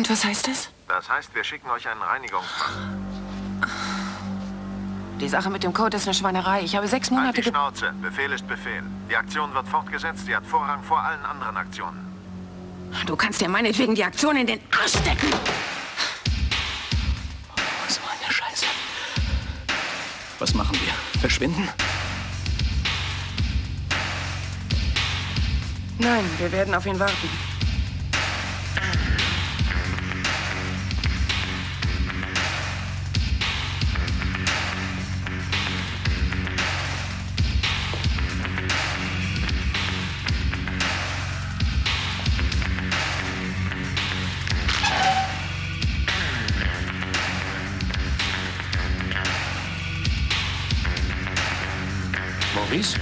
Und was heißt das? Das heißt, wir schicken euch einen Reinigungsmann. Die Sache mit dem Code ist eine Schweinerei. Ich habe sechs Halt Monate die ge... Schnauze. Befehl ist Befehl. Die Aktion wird fortgesetzt. Sie hat Vorrang vor allen anderen Aktionen. Du kannst dir meinetwegen die Aktion in den Arsch stecken. So eine Scheiße. Was machen wir? Verschwinden? Nein, wir werden auf ihn warten. Maurice?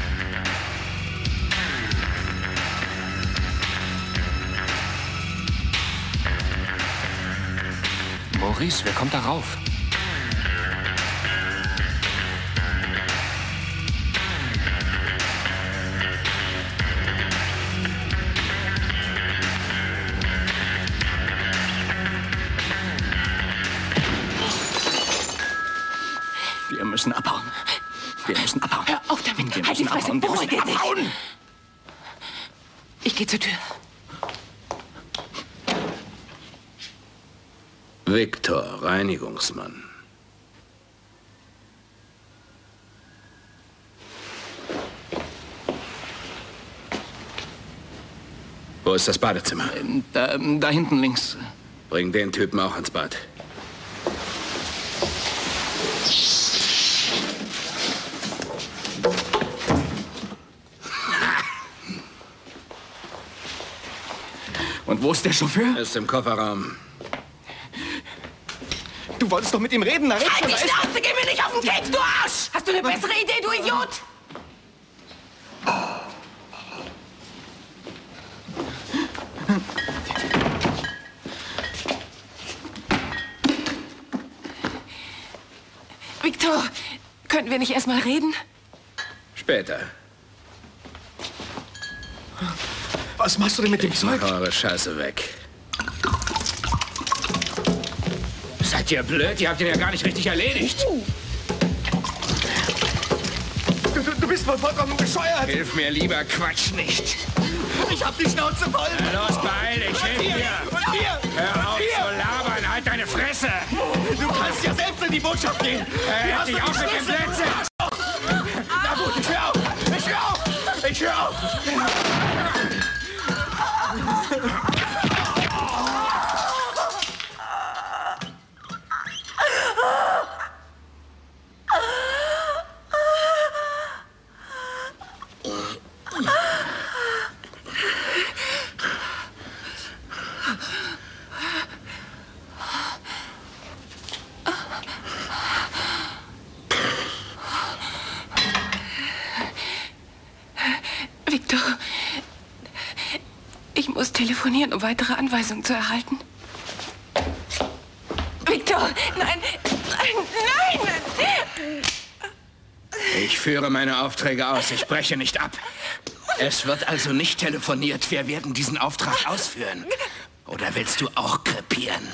Maurice, wer kommt da rauf? Wir müssen abhauen. Wir müssen abhauen. Hör auf damit. Wir Halt die Fresse. abhauen. Wir müssen Beruhige dich. Ich gehe zur Tür. Viktor, Reinigungsmann. Wo ist das Badezimmer? Da, da hinten links. Bring den Typen auch ins Bad. Und wo ist der Chauffeur? Er ist im Kofferraum. Du wolltest doch mit ihm reden. Na, red Halt schon, die da ist- Schnauze, geh mir nicht auf den Keks, du Arsch! Hast du eine bessere Idee, du Idiot? Victor, könnten wir nicht erst mal reden? Später. Was machst du denn mit dem Zeug? Mach eure Scheiße weg. Seid ihr blöd? Ihr habt ihn ja gar nicht richtig erledigt. Du, du, du bist wohl vollkommen bescheuert. Hilf mir lieber, quatsch nicht. Ich hab die Schnauze voll. Los, beeil dich, hilf mir. Hör auf zu labern, halt deine Fresse. Du kannst ja selbst in die Botschaft gehen. Dich doch auf die mit dem. Blödsinn. Na gut, ich hör auf. Ich hör auf. Ich hör auf. Victor, ich muss telefonieren, um weitere Anweisungen zu erhalten. Victor, nein, nein, nein! Ich führe meine Aufträge aus. Ich breche nicht ab. Es wird also nicht telefoniert. Wir werden diesen Auftrag ausführen. Oder willst du auch krepieren?